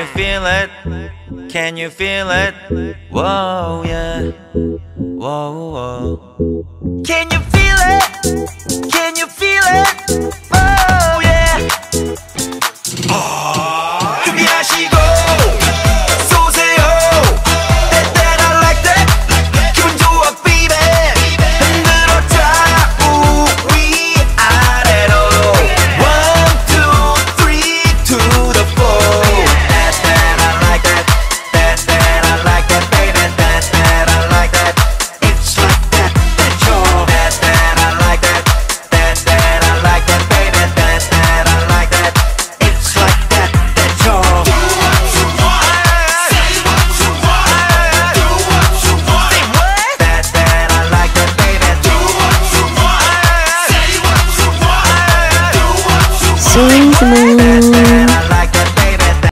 you feel it? Can you feel it? Whoa, yeah. Whoa, whoa. Can you feel it? Can you feel it? Change mood.